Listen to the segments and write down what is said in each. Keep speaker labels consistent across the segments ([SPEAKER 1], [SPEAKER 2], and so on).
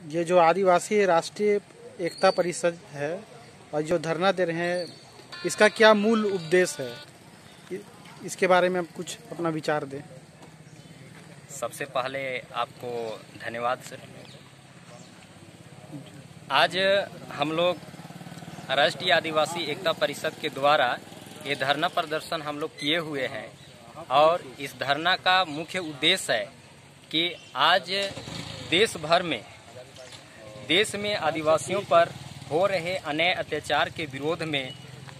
[SPEAKER 1] ये जो आदिवासी राष्ट्रीय एकता परिषद है और जो धरना दे रहे हैं, इसका क्या मूल उपदेश है? इसके बारे में आप कुछ अपना विचार दें।
[SPEAKER 2] सबसे पहले आपको धन्यवाद, सर। आज हम लोग राष्ट्रीय आदिवासी एकता परिषद के द्वारा ये धरना प्रदर्शन हम लोग किए हुए हैं और इस धरना का मुख्य उद्देश्य है कि आज देश भर में देश में आदिवासियों पर हो रहे अन्य अत्याचार के विरोध में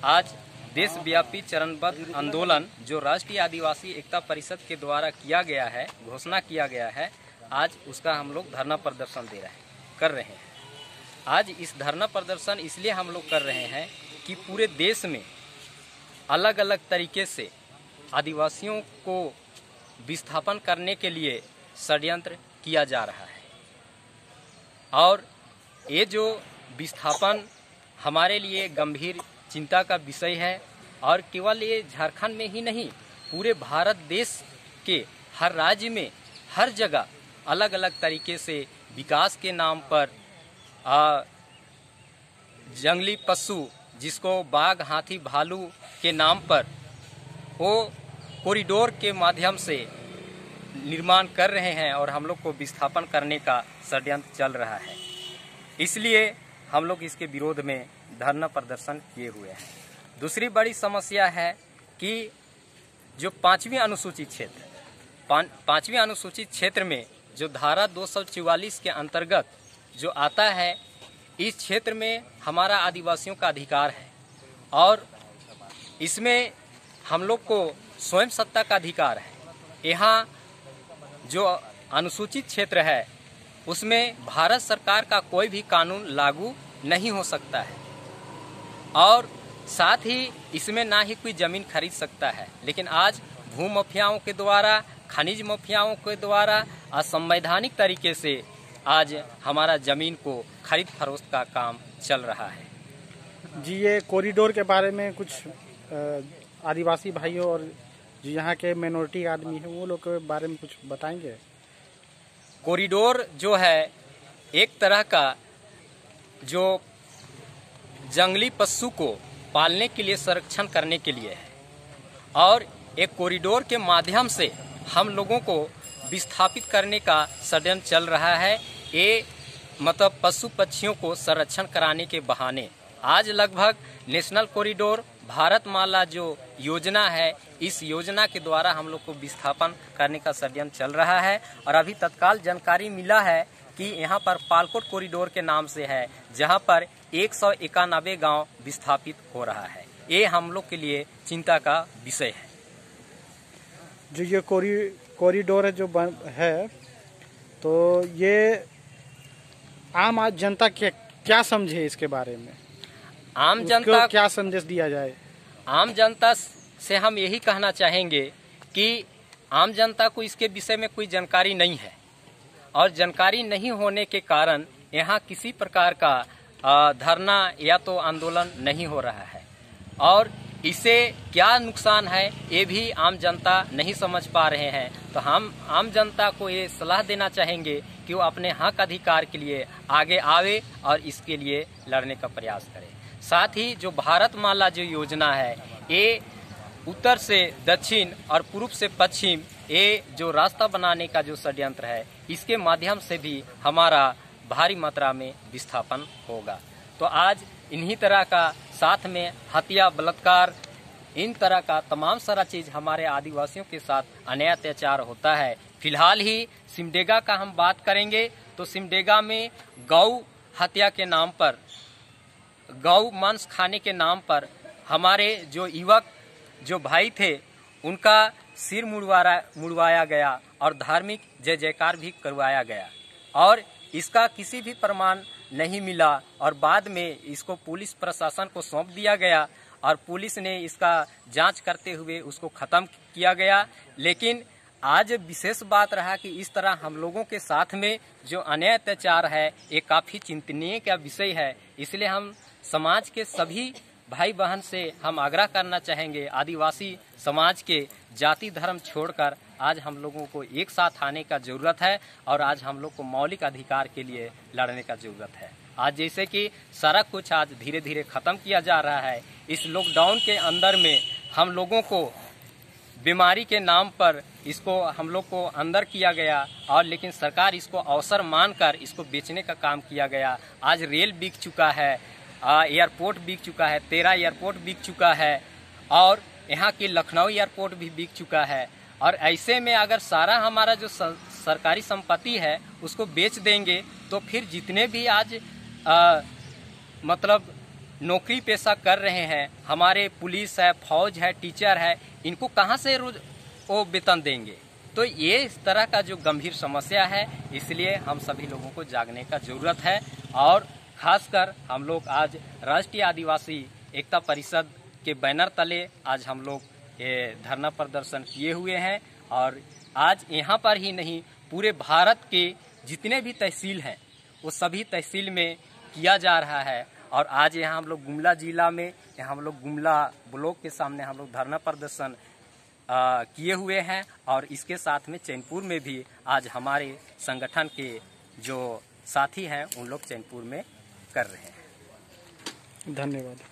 [SPEAKER 2] आज देशव्यापी चरणबद्ध आंदोलन, जो राष्ट्रीय आदिवासी एकता परिषद के द्वारा किया गया है, घोषणा किया गया है, आज उसका हम लोग धरना प्रदर्शन दे रहे हैं, कर रहे हैं। आज इस धरना प्रदर्शन इसलिए हम लोग कर रहे हैं कि पूरे देश में अलग अलग तरीके से आदिवासियों को विस्थापन करने के लिए षड्यंत्र किया जा रहा है। और ये जो विस्थापन हमारे लिए गंभीर चिंता का विषय है और केवल ये झारखंड में ही नहीं पूरे भारत देश के हर राज्य में हर जगह अलग अलग तरीके से विकास के नाम पर आ, जंगली पशु जिसको बाघ हाथी भालू के नाम पर वो कॉरिडोर के माध्यम से निर्माण कर रहे हैं और हम लोग को विस्थापन करने का षड्यंत्र चल रहा है। इसलिए हम लोग इसके विरोध में धरना प्रदर्शन किए हुए हैं। दूसरी बड़ी समस्या है कि जो पांचवी अनुसूचित क्षेत्र पांचवी अनुसूचित क्षेत्र में जो धारा दो के अंतर्गत जो आता है, इस क्षेत्र में हमारा आदिवासियों का अधिकार है। और इसमें हम लोग को स्वयं सत्ता का अधिकार है। यहाँ जो अनुसूचित क्षेत्र है उसमें भारत सरकार का कोई भी कानून लागू नहीं हो सकता है। और साथ ही इसमें ना ही कोई ज़मीन खरीद सकता है। लेकिन आज भू माफियाओं के द्वारा, खनिज माफियाओं के द्वारा, असंवैधानिक तरीके से आज हमारा ज़मीन को खरीद फरोख्त का काम चल रहा है।
[SPEAKER 1] जी, ये कॉरिडोर के बारे में कुछ आदिवासी भाइयों और जो यहाँ के मिनोरिटी आदमी हैं, वो लोग के बारे में कुछ बताएँगे?
[SPEAKER 2] कॉरिडोर जो है, एक तरह का जो जंगली पशु को पालने के लिए, संरक्षण करने के लिए है। और एक कॉरिडोर के माध्यम से हम लोगों को विस्थापित करने का षड्यंत्र चल रहा है। ये मतलब पशु पक्षियों को संरक्षण कराने के बहाने। आज लगभग नेशनल कॉरिडोर भारत माला जो योजना है इस योजना के द्वारा हम लोग को विस्थापन करने का षड्यंत्र चल रहा है। और अभी तत्काल जानकारी मिला है कि यहाँ पर पालकोट कॉरिडोर के नाम से है जहाँ पर एक सौ इक्यानबे गाँव विस्थापित हो रहा है। ये हम लोग के लिए चिंता का विषय है।
[SPEAKER 1] जो ये कॉरिडोर है जो है तो ये आम जनता क्या क्या समझे इसके बारे में?
[SPEAKER 2] आम जनता
[SPEAKER 1] क्या संदेश दिया जाए?
[SPEAKER 2] आम जनता से हम यही कहना चाहेंगे कि आम जनता को इसके विषय में कोई जानकारी नहीं है। और जानकारी नहीं होने के कारण यहाँ किसी प्रकार का धरना या तो आंदोलन नहीं हो रहा है। और इसे क्या नुकसान है, ये भी आम जनता नहीं समझ पा रहे हैं। तो हम आम जनता को ये सलाह देना चाहेंगे कि वो अपने हक अधिकार के लिए आगे आवे और इसके लिए लड़ने का प्रयास करे। साथ ही जो भारत माला जो योजना है, ये उत्तर से दक्षिण और पूर्व से पश्चिम, ये जो रास्ता बनाने का जो षड्यंत्र है, इसके माध्यम से भी हमारा भारी मात्रा में विस्थापन होगा। तो आज इन्हीं तरह का साथ में हत्या बलात्कार, इन तरह का तमाम सारा चीज़ हमारे आदिवासियों के साथ अन्य अत्याचार होता है। फ़िलहाल ही सिमडेगा का हम बात करेंगे तो सिमडेगा में गौ हत्या के नाम पर गौ मांस खाने के नाम पर हमारे जो युवक, जो भाई थे, उनका सिर मुड़वा मुड़वाया गया और धार्मिक जय जयकार भी करवाया गया। और इसका किसी भी प्रमाण नहीं मिला और बाद में इसको पुलिस प्रशासन को सौंप दिया गया और पुलिस ने इसका जाँच करते हुए उसको खत्म किया गया। लेकिन आज विशेष बात रहा कि इस तरह हम लोगों के साथ में जो अन्य अत्याचार है, ये काफ़ी चिंतनीय का विषय है। इसलिए हम समाज के सभी भाई बहन से हम आग्रह करना चाहेंगे, आदिवासी समाज के जाति धर्म छोड़कर आज हम लोगों को एक साथ आने का ज़रूरत है और आज हम लोग को मौलिक अधिकार के लिए लड़ने का ज़रूरत है। आज जैसे कि सारा कुछ आज धीरे धीरे खत्म किया जा रहा है। इस लॉकडाउन के अंदर में हम लोगों को बीमारी के नाम पर इसको हम लोग को अंदर किया गया और लेकिन सरकार इसको अवसर मानकर इसको बेचने का काम किया गया। आज रेल बिक चुका है। एयरपोर्ट बिक चुका है तेरह एयरपोर्ट बिक चुका है और यहाँ की लखनऊ एयरपोर्ट भी बिक चुका है। और ऐसे में अगर सारा हमारा जो सरकारी संपत्ति है उसको बेच देंगे तो फिर जितने भी आज आ, मतलब नौकरी पेशा कर रहे हैं हमारे पुलिस है फौज है टीचर है इनको कहाँ से रोज वो वेतन देंगे? तो ये इस तरह का जो गंभीर समस्या है इसलिए हम सभी लोगों को जागने का ज़रूरत है और खासकर हम लोग आज राष्ट्रीय आदिवासी एकता परिषद के बैनर तले आज हम लोग ये धरना प्रदर्शन किए हुए हैं और आज यहाँ पर ही नहीं, पूरे भारत के जितने भी तहसील हैं, वो सभी तहसील में किया जा रहा है। और आज यहाँ हम लोग गुमला जिला में, यहाँ हम लोग गुमला ब्लॉक के सामने हम लोग धरना प्रदर्शन किए हुए हैं और इसके साथ में चैनपुर में भी आज हमारे संगठन के जो साथी हैं, उन लोग चैनपुर में कर रहे हैं।
[SPEAKER 1] धन्यवाद।